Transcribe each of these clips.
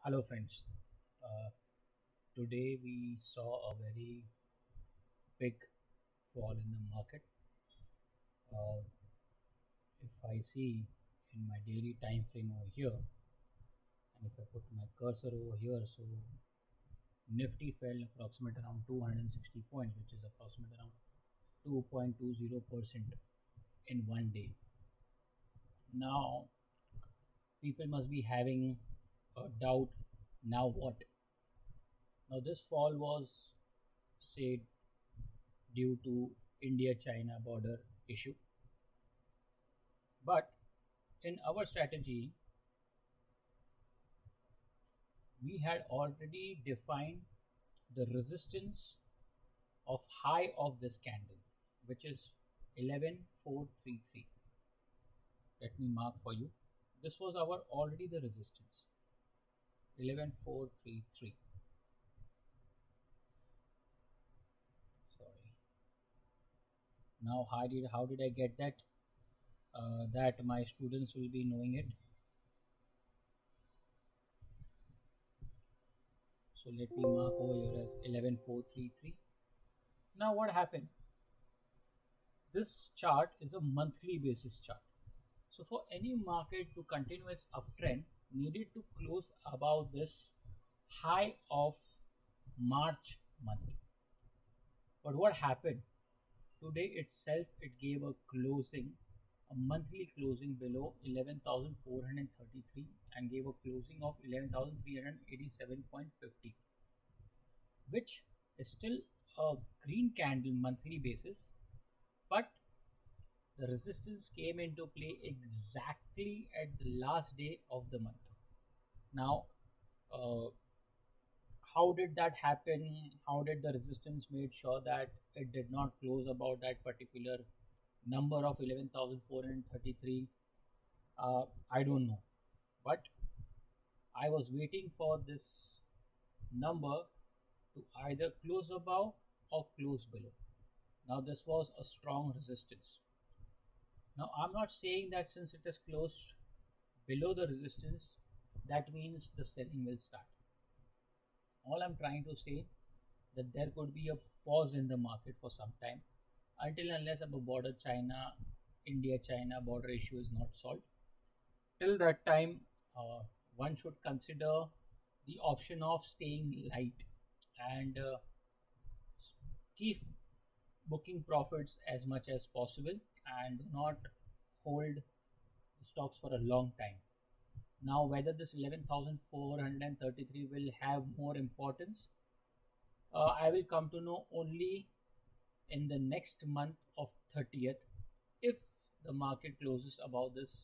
Hello friends. Uh, today we saw a very big fall in the market. Uh, if I see in my daily time frame over here, and if I put my cursor over here, so Nifty fell approximate around 260 points, which is approximate around 2.20% in one day. Now people must be having a doubt now what? Now this fall was said due to india china border issue. But in our strategy we had already defined the resistance of high of this candle which is 11433 let me mark for you. This was our already the resistance 11433 sorry. Now how did how did i get that? Uh, that my students will be knowing it. So let me mark over here as 11433 now what happened? This chart is a monthly basis chart. So for any market to continue its uptrend needed to close above this high of March month. But what happened? Today itself it gave a closing, a monthly closing below 11,433 and gave a closing of 11,387.50 which is still a green candle monthly basis but resistance came into play exactly at the last day of the month. Now, uh, how did that happen? How did the resistance made sure that it did not close about that particular number of 11,433? Uh, I don't know, but I was waiting for this number to either close above or close below. Now, this was a strong resistance now I'm not saying that since it is closed below the resistance, that means the selling will start. All I'm trying to say that there could be a pause in the market for some time until unless our border China, India China border issue is not solved. Till that time, uh, one should consider the option of staying light and uh, keep booking profits as much as possible and not hold stocks for a long time. Now, whether this 11,433 will have more importance, uh, I will come to know only in the next month of 30th if the market closes above this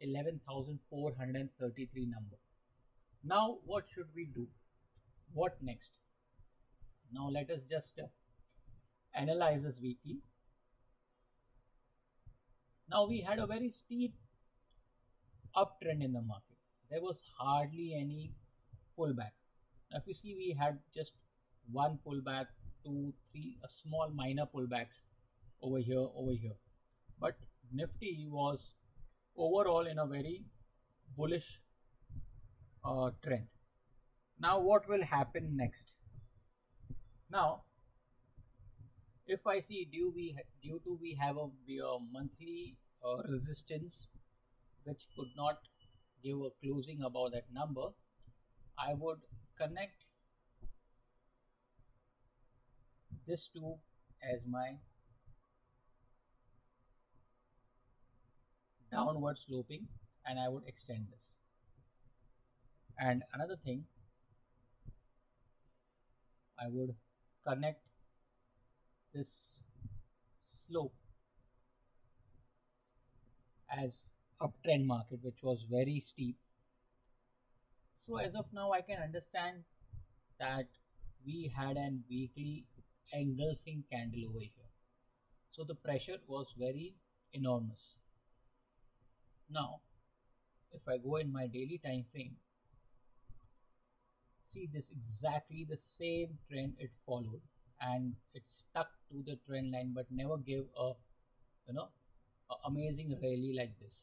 11,433 number. Now, what should we do? What next? Now, let us just uh, analyze this weekly now we had a very steep uptrend in the market. There was hardly any pullback. Now if you see we had just one pullback, two, three, a small minor pullbacks over here, over here. But Nifty was overall in a very bullish uh, trend. Now what will happen next? Now if I see due we due to we have a, a monthly uh, resistance which could not give a closing about that number, I would connect this two as my downward sloping and I would extend this. And another thing, I would connect this slope as uptrend market which was very steep. So as of now i can understand that we had an weekly engulfing candle over here. So the pressure was very enormous. Now if i go in my daily time frame see this exactly the same trend it followed and it stuck to the trend line but never gave a you know a amazing rally like this.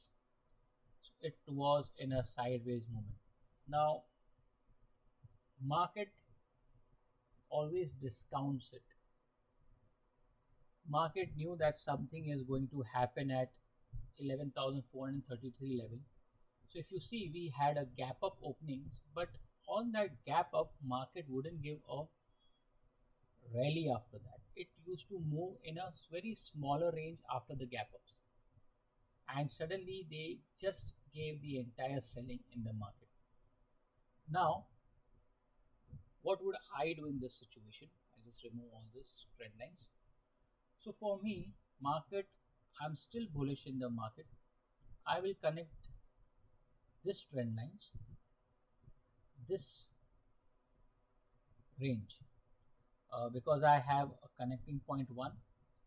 So it was in a sideways movement now market always discounts it. Market knew that something is going to happen at 11433 level. So if you see we had a gap up openings but on that gap up market wouldn't give a rally after that. It used to move in a very smaller range after the gap ups. And suddenly they just gave the entire selling in the market. Now what would i do in this situation? I just remove all this trend lines. So for me market i'm still bullish in the market. I will connect this trend lines this range uh, because I have a connecting point 1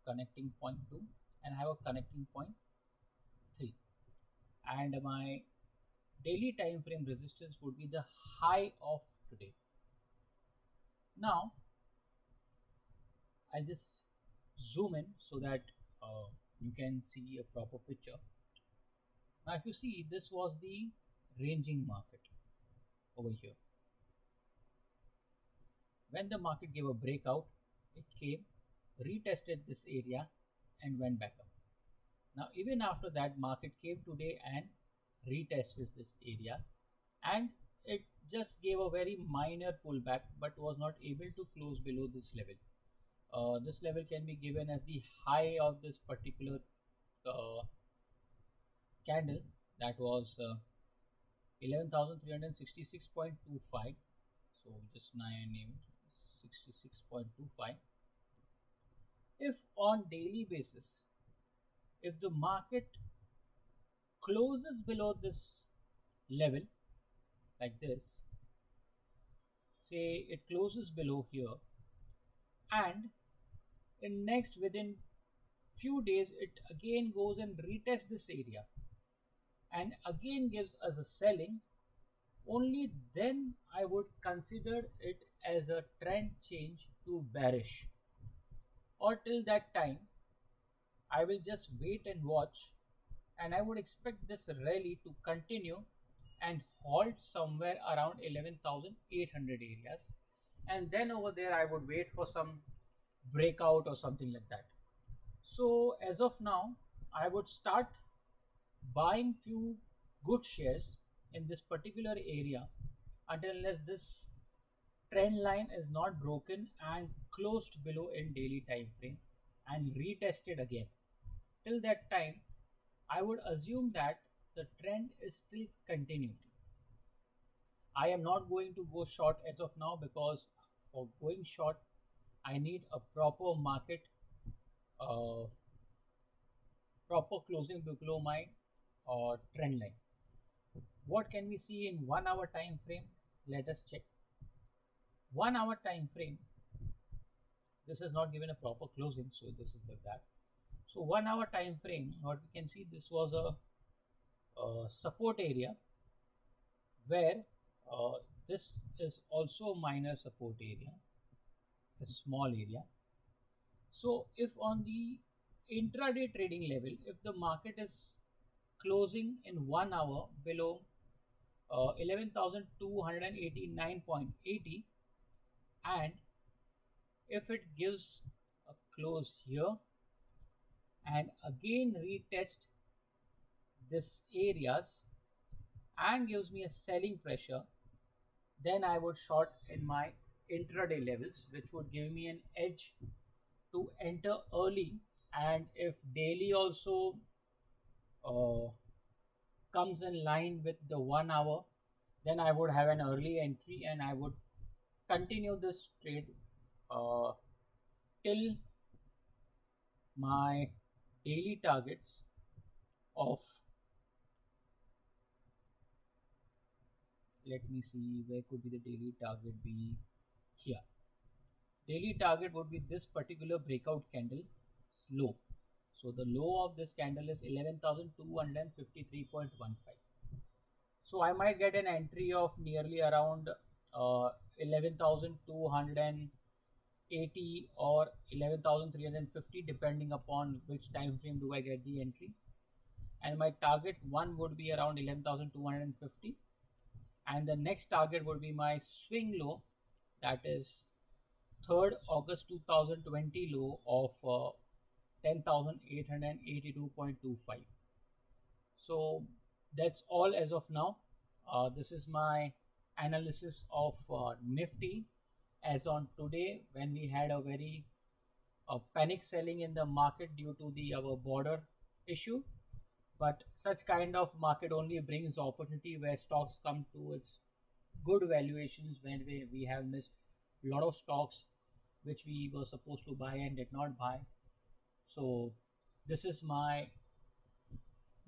connecting point 2 and I have a connecting point 3 and my daily time frame resistance would be the high of today. Now I'll just zoom in so that uh, you can see a proper picture. Now if you see this was the ranging market over here when the market gave a breakout it came retested this area and went back up. Now even after that market came today and retested this area and it just gave a very minor pullback but was not able to close below this level. Uh, this level can be given as the high of this particular uh, candle. That was uh, 11,366.25 so just name 66.25 if on daily basis if the market closes below this level like this say it closes below here and in next within few days it again goes and retests this area and again gives us a selling only then I would consider it as a trend change to bearish. Or till that time I will just wait and watch and I would expect this rally to continue and halt somewhere around 11,800 areas. And then over there I would wait for some breakout or something like that. So as of now I would start buying few good shares in this particular area until unless this trend line is not broken and closed below in daily time frame and retested again. Till that time i would assume that the trend is still continuing i am not going to go short as of now because for going short i need a proper market uh, proper closing below my uh, trend line. What can we see in one hour time frame? Let us check one hour time frame this is not given a proper closing so this is like that so one hour time frame what we can see this was a, a support area where uh, this is also a minor support area a small area. So if on the intraday trading level if the market is closing in one hour below uh, 11,289.80 and if it gives a close here and again retest this areas and gives me a selling pressure then I would short in my intraday levels which would give me an edge to enter early. And if daily also uh, comes in line with the one hour then I would have an early entry and I would continue this trade uh, till my daily targets of let me see where could be the daily target be here daily target would be this particular breakout candle slope so the low of this candle is 11,253.15. So I might get an entry of nearly around uh, 11,280 or 11,350 depending upon which time frame do I get the entry. And my target one would be around 11,250 and the next target would be my swing low that is 3rd August 2020 low of uh, 10,882.25 so that's all as of now. Uh, this is my analysis of uh, nifty as on today when we had a very uh, panic selling in the market due to the our border issue. But such kind of market only brings opportunity where stocks come to its good valuations when we, we have missed a lot of stocks which we were supposed to buy and did not buy. So this is my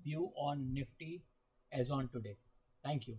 view on nifty as on today. Thank you